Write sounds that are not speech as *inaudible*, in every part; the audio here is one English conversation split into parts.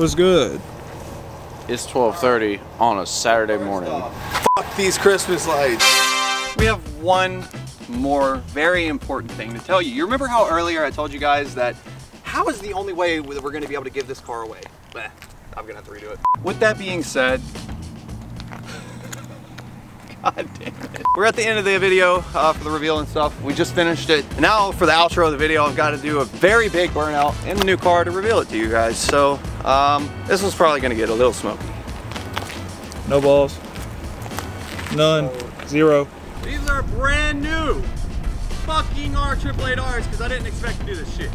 Was good. It's 12:30 on a Saturday morning. Fuck these Christmas lights. We have one more very important thing to tell you. You remember how earlier I told you guys that how is the only way that we're going to be able to give this car away? Bleh, I'm going to have to redo it. With that being said, God damn it. We're at the end of the video uh, for the reveal and stuff. We just finished it. Now for the outro of the video, I've got to do a very big burnout in the new car to reveal it to you guys. So um, this was probably going to get a little smoky. No balls. None. Zero. These are brand new fucking R triple eight R's because I didn't expect to do this shit.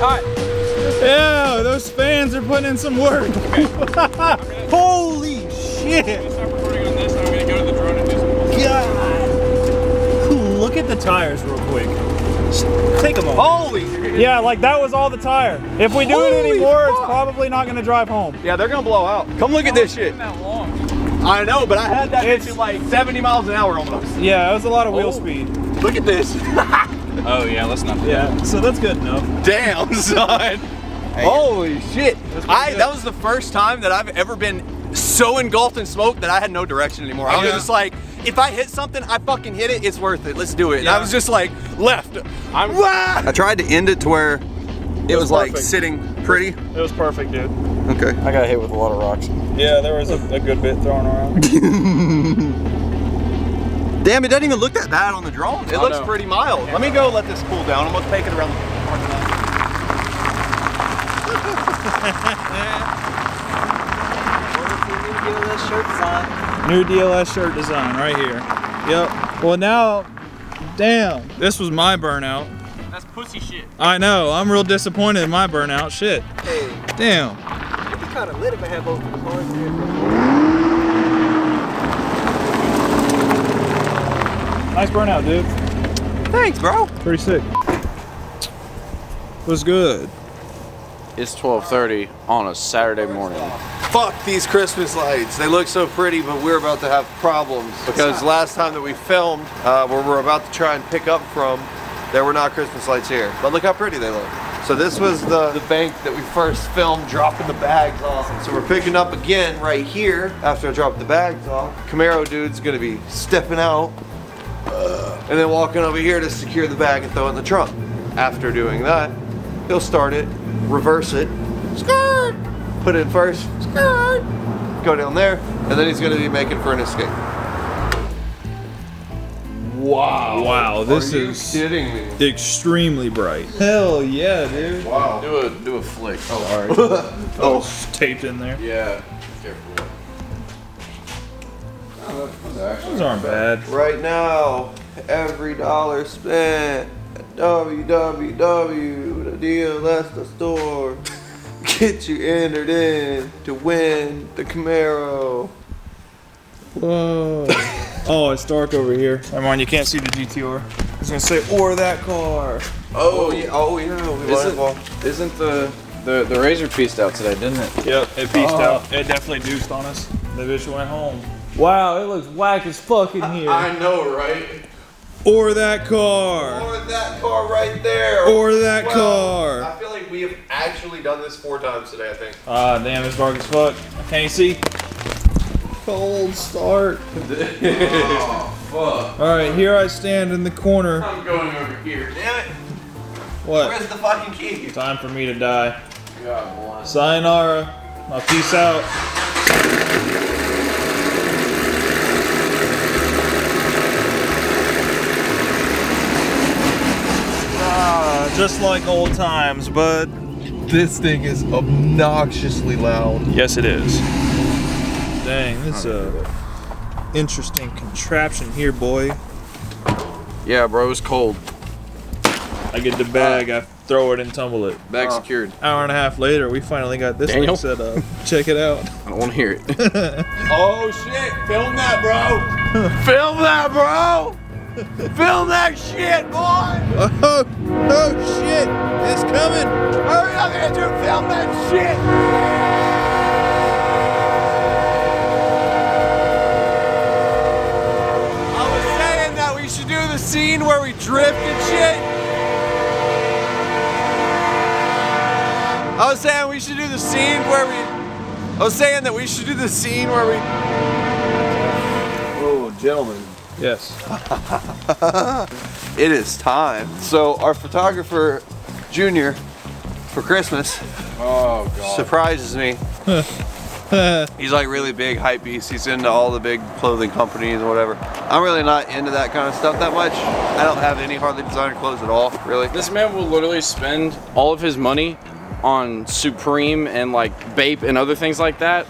Hot. Yeah, those fans are putting in some work. *laughs* Holy shit. Start recording on this, and I'm gonna go to the drone and do some. God. Look at the tires real quick. Just Take them off. Holy! Yeah, like that was all the tire. If we do it Holy anymore, it's probably not gonna drive home. Yeah, they're gonna blow out. Come look at this shit. That long. I know, but I had that It's- bitch at like 70 miles an hour almost. Yeah, it was a lot of wheel Oh. speed. Look at this. *laughs* Oh yeah, let's not. do Yeah, so that's good enough. Damn, *laughs* son. Holy shit. I good. that was the first time that I've ever been so engulfed in smoke that I had no direction anymore. I was Yeah. just like, if I hit something, I fucking hit it. It's worth it. Let's do it. And I was just like, left. I'm- Wah! I tried to end it to where it, was, was like sitting pretty. It was perfect, dude. Okay. I got hit with a lot of rocks. Yeah, there was a, a good bit thrown around. *laughs* Damn, it doesn't even look that bad on the drone. It Oh, looks no. pretty mild. Let me go let this cool down. I'm gonna take it around the parking lot. New DLS shirt design right here. Yep. Well now, damn, this was my burnout. That's pussy shit. I know. I'm real disappointed in my burnout. Shit. Hey, Damn. it'd be kind of lit if I had both of the cars here. Nice burnout, dude. Thanks, bro. Pretty sick. Was good. It's 12:30 on a Saturday morning. Fuck these Christmas lights. They look so pretty, but we're about to have problems because last time that we filmed, uh, where we're about to try and pick up from, there were not Christmas lights here. But look how pretty they look. So this was the, the bank that we first filmed dropping the bags off. So we're picking up again right here after I drop the bags off. Camaro dude's gonna be stepping out and then walking over here to secure the bag and throw it in the trunk. After doing that, he'll start it, reverse it, skirt, put it in first, skirt, go down there, and then he's gonna be making for an escape. Wow. Wow, this Are you is kidding me? extremely bright. Hell yeah, dude. Wow. Do a do a flick. Oh, oh, *laughs* taped in there. Yeah. Careful. Those aren't bad. Right now, every dollar spent at www, the deal that's the store, *laughs* get you entered in to win the Camaro. Whoa. *laughs* oh, it's dark over here. Come on, you can't see the GTR. I was gonna say, or that car. Oh yeah, oh yeah, we might as well. Isn't the the the razor pieced out today, didn't it? Yep, it pieced Oh. out. It definitely deuced on us. The bitch went home. Wow, it looks whack as fuck in here. I know, right? Or that car. Or that car right there. Or that Well, car. I feel like we have actually done this four times today. I think. Ah, damn, it's dark as fuck. I can't see. Cold start. *laughs* oh fuck! All right, here I stand in the corner. I'm going over here. Damn it! What? Where's the fucking key? Time for me to die. God. Sayonara. Now peace out. Just like old times, but This thing is obnoxiously loud. yes, it is. Dang, this is a interesting contraption here, boy. Yeah, bro, it's cold. I get the bag, uh, I throw it and tumble it. Bag oh. secured. Hour and a half later, we finally got this Daniel? thing set up. Check it out. I don't want to hear it. *laughs* Oh shit! Film that, bro! *laughs* Film that, bro! Film that shit, boy! Oh, oh shit! It's coming! Hurry up, Andrew! Film that shit! I was saying that we should do the scene where we drift and shit. I was saying we should do the scene where we. I was saying that we should do the scene where we. Oh, gentlemen. Yes. *laughs* It is time. So our photographer, Junior, for Christmas, oh, God. surprises me. *laughs* He's like really big hype beast. He's into all the big clothing companies or whatever. I'm really not into that kind of stuff that much. I don't have any hardly designer clothes at all, really. This man will literally spend all of his money on Supreme and like Bape and other things like that,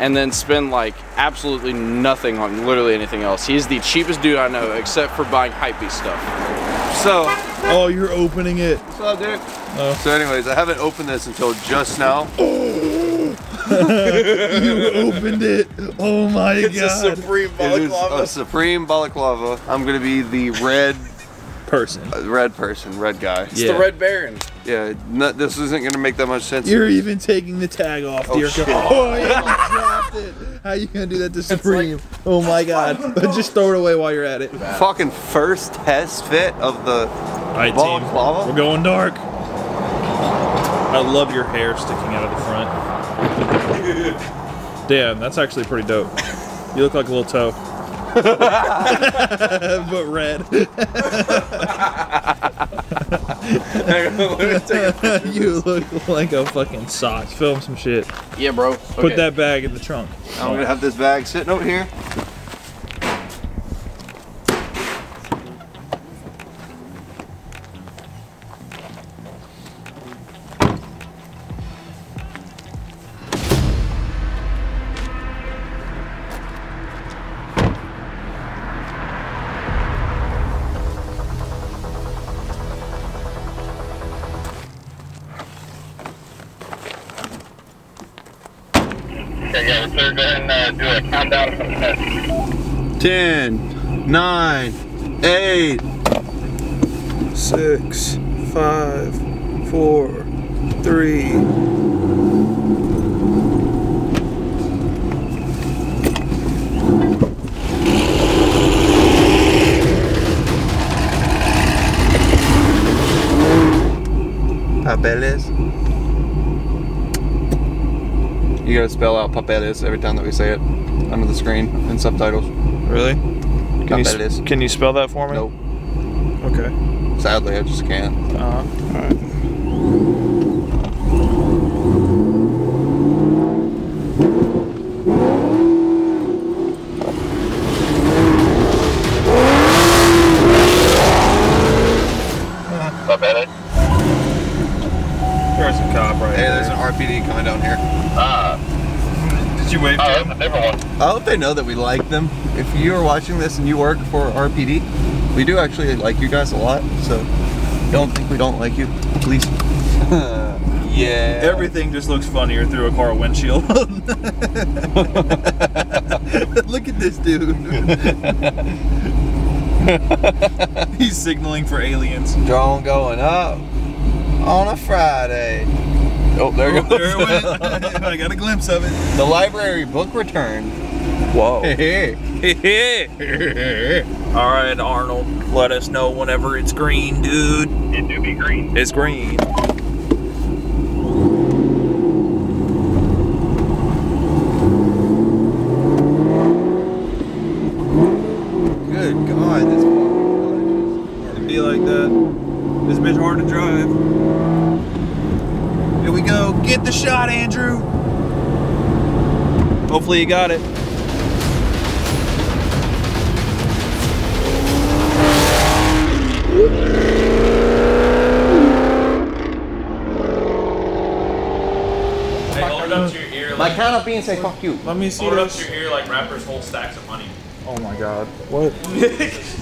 and then spend like absolutely nothing on literally anything else. He's the cheapest dude I know, except for buying hypebeast stuff. So, Oh, you're opening it. what's up, dude? Oh. So, anyways, I haven't opened this until just now. Oh! *laughs* You opened it. Oh my god. It's a Supreme It is a Supreme balaclava. I'm gonna be the red, Person. uh, red person, red guy. It's Yeah. the Red Baron. Yeah, no, this isn't gonna make that much sense. You're even taking the tag off, Oh, dear shit. God. *laughs* Oh, yeah, you dropped it. How you gonna do that to Supreme? oh my god. *laughs* Just throw it away while you're at it. fucking first test fit of the Alright, Balaclava? We're going dark. I love your hair sticking out of the front. *laughs* Damn, that's actually pretty dope. You look like a little toe. *laughs* but red. *laughs* you look like a fucking sock. Film some shit. Yeah, bro. Put Okay. that bag in the trunk. I'm gonna have this bag sitting over here. Ahead and uh, do a countdown from ten. 10, 9, 8. Six, five, four, three. Papeles. You gotta spell out papeles every time that we say it under the screen in subtitles. Really? Can you, Papeles. s- can you spell that for me? Nope. Okay. Sadly, I just can't. Uh-huh. Papeles. There's a cop right Hey, there. there's an RPD coming down here. Ah, Did you wave oh, to that's him? a different one. I hope they know that we like them. If you are watching this and you work for RPD, we do actually like you guys a lot. So don't think we don't like you, please. *laughs* yeah. Everything just looks funnier through a car windshield. *laughs* Look at this dude. *laughs* He's signaling for aliens. Drone going up on a Friday. Oh, there Oh, it there goes. it went. *laughs* I got a glimpse of it. the library book return. Whoa. Hey, *laughs* All right, Arnold. Let us know whenever it's green, dude. It do be green. It's green. Hopefully you got it. Hey, hold up to your ear. Like, My cat up being say fuck you. Let me see hold this. Up to your ear like rappers whole stacks of money. Oh my god. What? *laughs*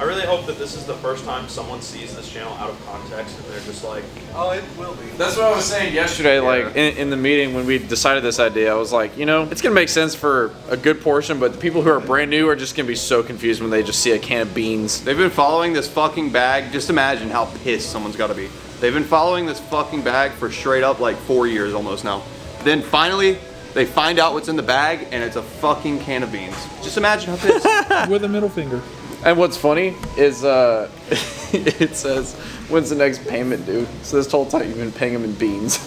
I really hope that this is the first time someone sees this channel out of context and they're just like, Oh, it will be. That's what I was saying yesterday, like in, in the meeting when we decided this idea. I was like, you know, it's gonna make sense for a good portion, but the people who are brand new are just gonna be so confused when they just see a can of beans. They've been following this fucking bag. Just imagine how pissed someone's got to be. They've been following this fucking bag for straight up like four years almost now. Then finally, they find out what's in the bag and it's a fucking can of beans. Just imagine how pissed. *laughs* With a middle finger. And what's funny is uh, *laughs* it says, "When's the next payment due?" So this whole time you've been paying them in beans.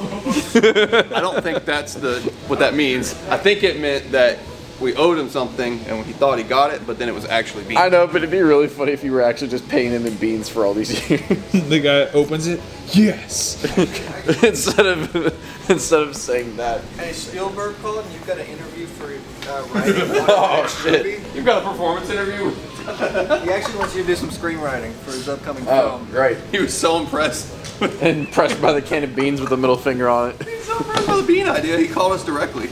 *laughs* I don't think that's the what that means. I think it meant that we owed him something and he thought he got it, but then it was actually beans. I know, but it'd be really funny if you were actually just paying him in beans for all these *laughs* years the guy opens it. Yes. *laughs* instead of *laughs* instead of saying that. Hey, Spielberg called and you've got an interview for uh, writing. Oh shit! You've got a performance interview. He actually wants you to do some screenwriting for his upcoming Oh, film. right. He was so impressed. Impressed by the can of beans with the middle finger on it. He's so impressed by the bean idea. He called us directly.